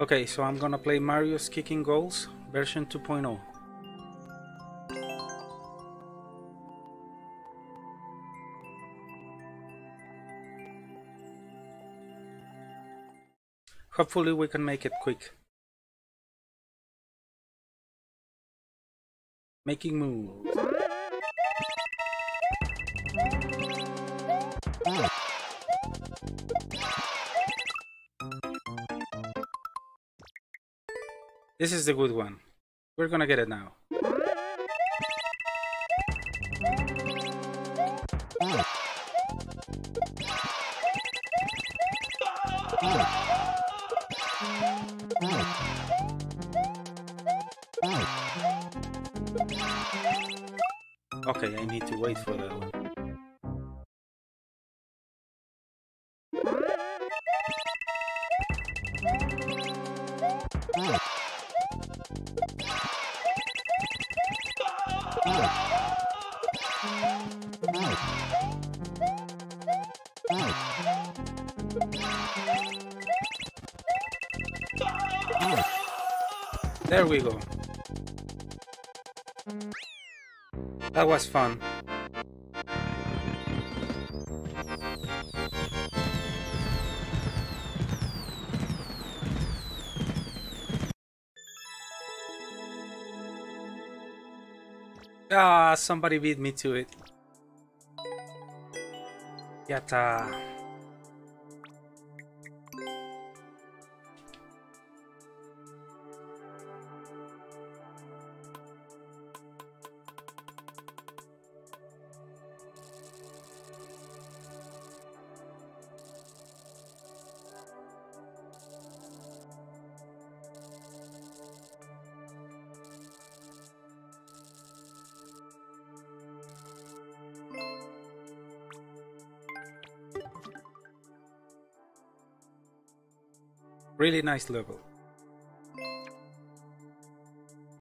Okay, so I'm gonna play Mario's Kicking Goals version oh. 2.0. Hopefully we can make it quick. Making moves. This is the good one. We're gonna get it now. Okay, I need to wait for that one. There we go. That was fun. Ah, somebody beat me to it. Yatta. Really nice level.